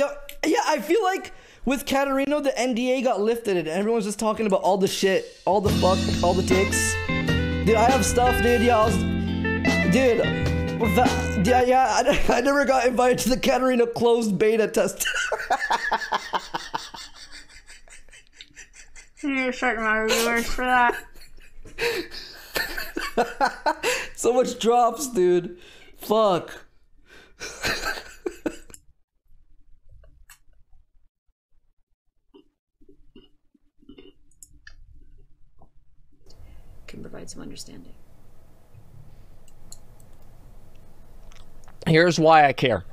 Yeah, yeah. I feel like with Katerino, the NDA got lifted, and everyone's just talking about all the shit, all the fuck, all the ticks. Dude, I have stuff, dude. Yeah, I was, dude. that- yeah, yeah. I, I never got invited to the Katarina closed beta test. You need to check my reviewers for that. so much drops, dude. Fuck. Understanding. here's why I care.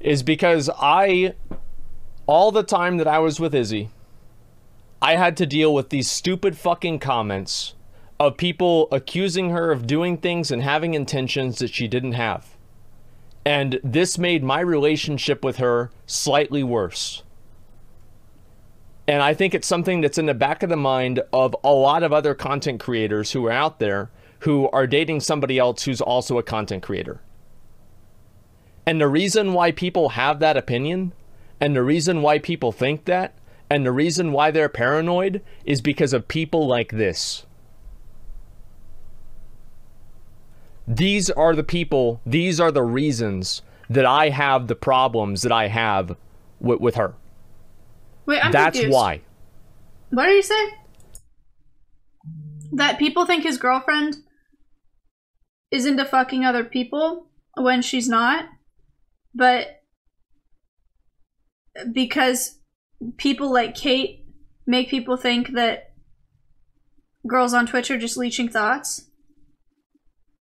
Is because I, all the time that I was with Izzy, I had to deal with these stupid fucking comments of people accusing her of doing things and having intentions that she didn't have. And this made my relationship with her slightly worse. And I think it's something that's in the back of the mind of a lot of other content creators who are out there who are dating somebody else who's also a content creator. And the reason why people have that opinion, and the reason why people think that, and the reason why they're paranoid is because of people like this. These are the people, these are the reasons that I have the problems that I have with, with her. Wait, I'm That's confused. why. What did you say? That people think his girlfriend is into fucking other people when she's not, but because people like Kate make people think that girls on Twitch are just leeching thoughts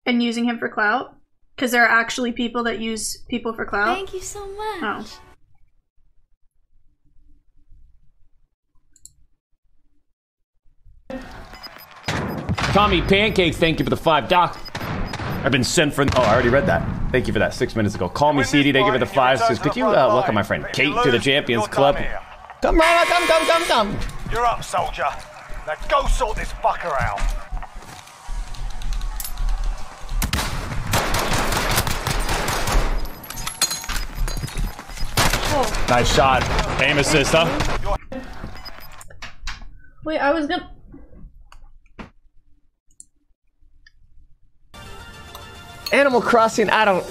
and using him for clout because there are actually people that use people for clout. Thank you so much. Oh. Tommy Pancake, thank you for the five doc. I've been sent for. Oh, I already read that. Thank you for that six minutes ago. Call me CD, thank you for the five. Says, could you uh, welcome my friend Kate to the Champions Club? Come on, come, come, come, come. You're up, soldier. Now go sort this fucker out. Nice shot. Aim assist, huh? Wait, I was gonna. Animal Crossing, I don't.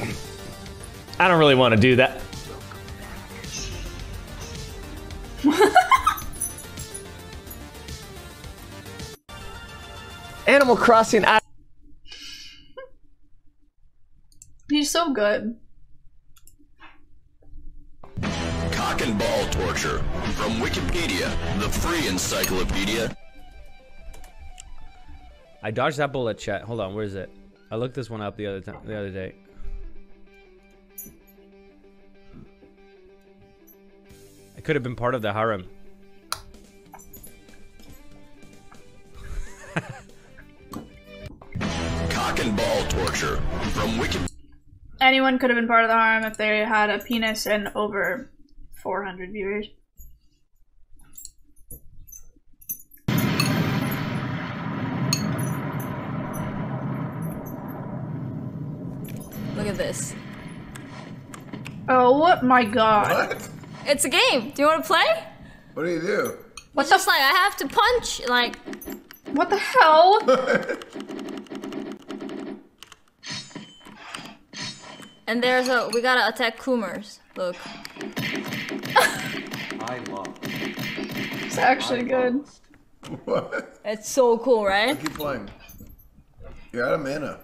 I don't really want to do that. Animal Crossing, I. He's so good. Cock and ball torture. From Wikipedia, the free encyclopedia. I dodged that bullet, chat. Hold on, where is it? I looked this one up the other time, the other day. I could have been part of the harem. Cock and ball torture. From Wikipedia. Anyone could have been part of the harem if they had a penis and over 400 viewers. This. Oh my god. It's a game. Do you want to play? What do you do? What's just like I have to punch like What the hell? and there's a we gotta attack Kumers. Look. I love. It's actually good. What? It's so cool, right? Keep playing. You're out of mana.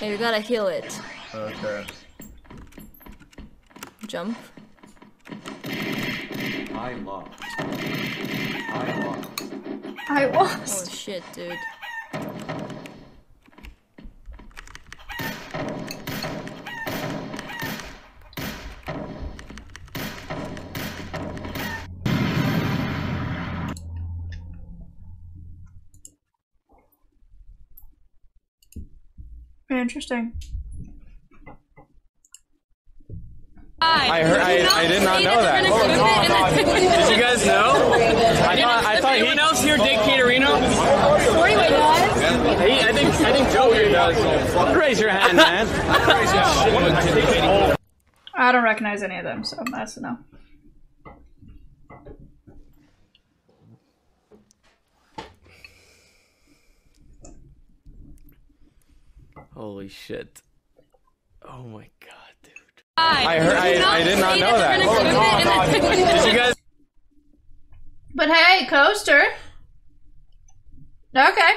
Yeah, you gotta heal it. Okay. Jump. I love. I love. I lost. Oh shit, dude. Interesting. I heard. I, I did not know that. Did you guys know? I thought. I thought Anyone he. else here dig Katerino? He, I think I think Joe here does. Raise your hand, man. I don't recognize any of them, so that's a no. Holy shit. Oh my god, dude. I heard. I, I did not know that. Did you guys? But hey, coaster. Okay.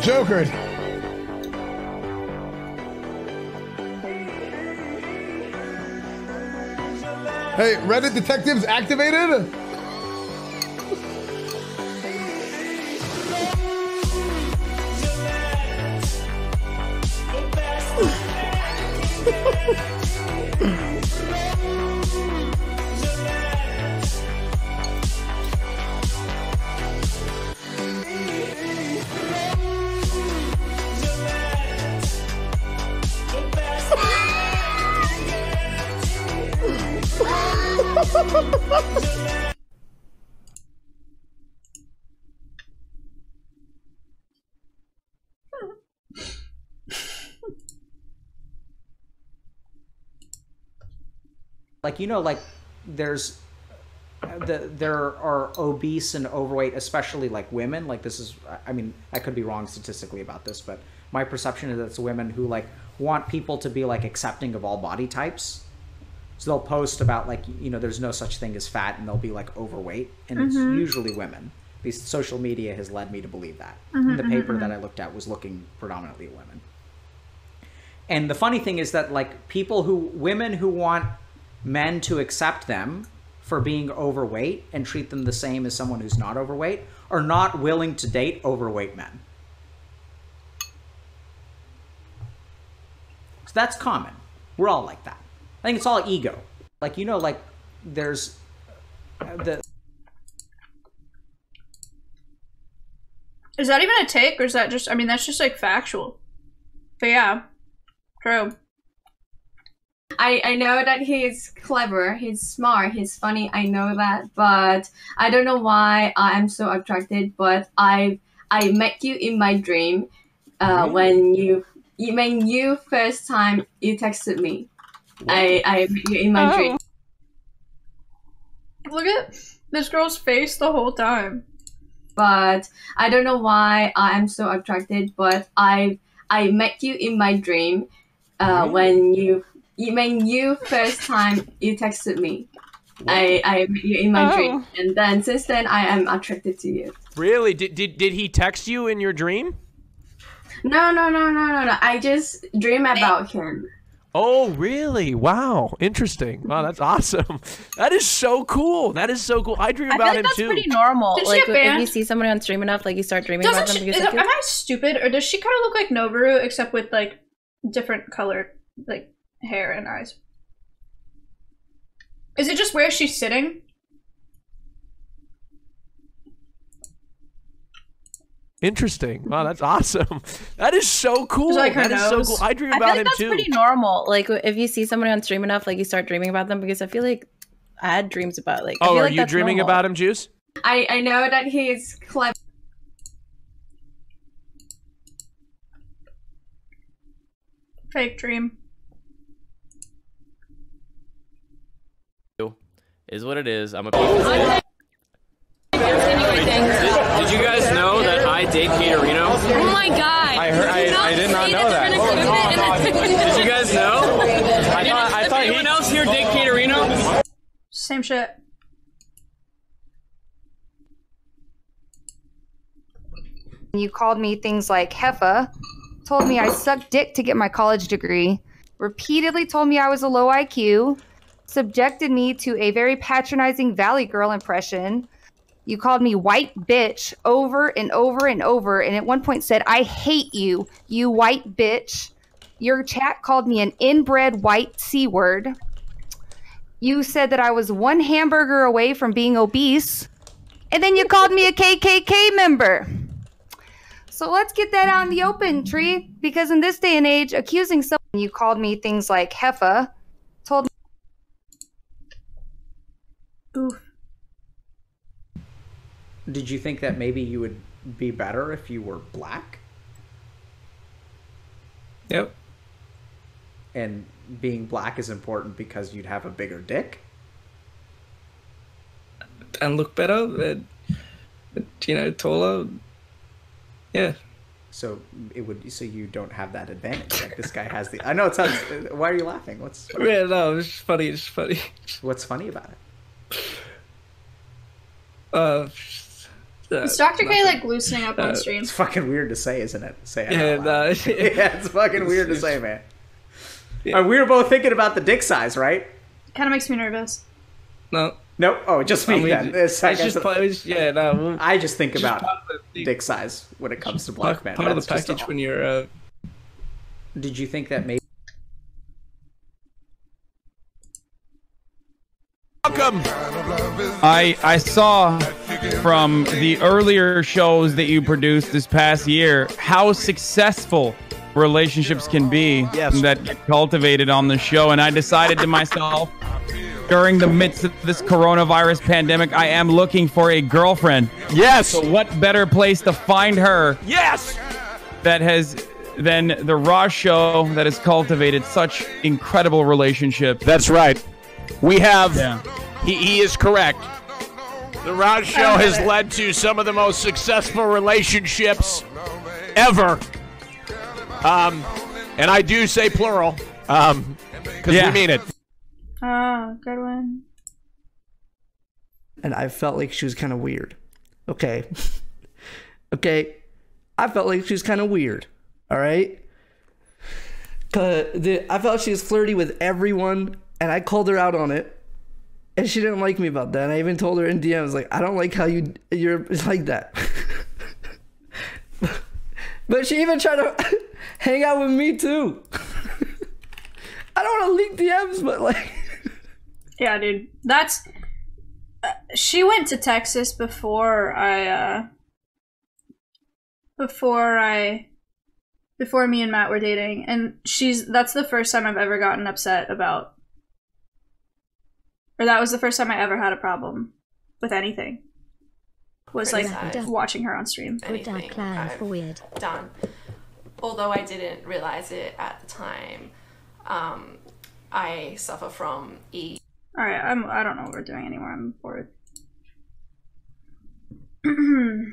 Joker. Hey, Reddit detectives activated? Like you know like there's the, there are obese and overweight especially like women. Like this is i mean i could be wrong statistically about this but my perception is that it's women who like want people to be like accepting of all body types. So they'll post about like you know there's no such thing as fat and they'll be like overweight. And it's Mhm. usually women. Because social media has led me to believe that. Mhm, the mhm, paper that mhm. i looked at was looking predominantly at women. And the funny thing is that like people who women who want men to accept them for being overweight and treat them the same as someone who's not overweight are not willing to date overweight men. So that's common. We're all like that. I think it's all ego. Like you know like there's uh, the Is that even a take, or is that just? I mean, that's just like factual. But yeah, true. I, I know that he's clever, he's smart, he's funny. I know that, but I don't know why I am so attracted. But I I met you in my dream uh, Really? when you you when you first time you texted me. I I met you in my Oh. dream. Look at this girl's face the whole time. But I don't know why I am so attracted. But I I met you in my dream uh, Really? when you you when you first time you texted me. I I met you in my Oh. dream, and then since then I am attracted to you. Really? Did, did did he text you in your dream? No, no, no, no, no, no. I just dream about him. Oh, really? Wow, interesting. Wow, that's awesome. That is so cool. That is so cool. I dream I feel about like him that's too. pretty normal. Did like if you see somebody on stream enough, like you start dreaming about Doesn't them she, because is, I feel- am I stupid, or does she kind of look like Noboru except with like different color, like hair and eyes? Is it just where she's sitting? Interesting. Wow, that's awesome. That is so cool. like her that is so cool. I dream I about feel like him that's too. pretty normal. Like if you see somebody on stream enough, like you start dreaming about them because I feel like I had dreams about like. I Oh, feel are like you that's dreaming normal. about him, Juice? I I know that he's clever. Fake dream. Is what it is. I'm a piece of shit. Did, did you guys know that I date Katerino? Oh my god! I heard- I- I did not know that. Oh, did you guys know? I thought, I thought anyone else here date Katerino? Same shit. You called me things like Heffa, told me I sucked dick to get my college degree, repeatedly told me I was a low IQ, subjected me to a very patronizing Valley Girl impression. You called me white bitch over and over and over, and at one point said, I hate you, you white bitch. Your chat called me an inbred white C word. You said that I was one hamburger away from being obese. And then you called me a KKK member. So let's get that out in the open, Tree, because in this day and age, accusing someone you called me things like Heffa, told Did you think that maybe you would be better if you were black? Yep. And being black is important because you'd have a bigger dick? And look better, you know, taller. Yeah. So it would. So you don't have that advantage. Like this guy has the. I know it sounds. Why are you laughing? What's Yeah, no, it's funny. It's funny. What's funny about it? Uh, Is Dr. K like loosening up on Uh, stream? It's fucking weird to say, isn't it? Say it. Yeah, out yeah, it's fucking weird to say, man. Uh, we were both thinking about the dick size, right? Kind of makes me nervous. No. Nope. Oh, just me I mean, then. it's It's- just part- it's- yeah, no. well, I just think just about part dick size when it comes to black part, men. part of the package when you're. Uh, Did you think that maybe? Welcome. I I saw from the earlier shows that you produced this past year how successful relationships can be that get cultivated on the show, and I decided to myself during the midst of this coronavirus pandemic, I am looking for a girlfriend. Yes. So what better place to find her? Yes. That has than the Raw show that has cultivated such incredible relationships. That's right. We have. He, he is correct. The Raj Show has led to some of the most successful relationships ever. Um, and I do say plural, um, because Yeah. we mean it. Oh, good one. and I felt like she was kind of weird. Okay. okay. I felt like she was kind of weird. All right. Cause the, I felt she was flirty with everyone, and I called her out on it, and she didn't like me about that. And I even told her in DMs like, I don't like how you you're like that. but she even tried to hang out with me too. I don't want to leak DMs, but like. Yeah, dude. That's. Uh, she went to Texas before I, uh. Before I. Before me and Matt were dating. And she's. That's the first time I've ever gotten upset about. Or that was the first time I ever had a problem with anything. Was like Criticize. watching her on stream. anything I've done. Although I didn't realize it at the time, um, I suffer from E. All right, I'm. I don't know what we're doing anymore. I'm bored.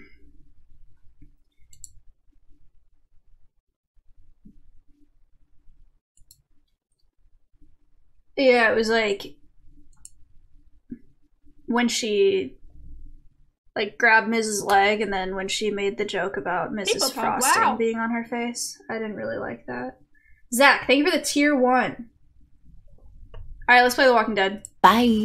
yeah, it was like when she like grabbed Mrs. Leg, and then when she made the joke about Mrs. People talk Frosting wow. being on her face. I didn't really like that. Zach, thank you for the tier one. All right, let's play The Walking Dead. Bye.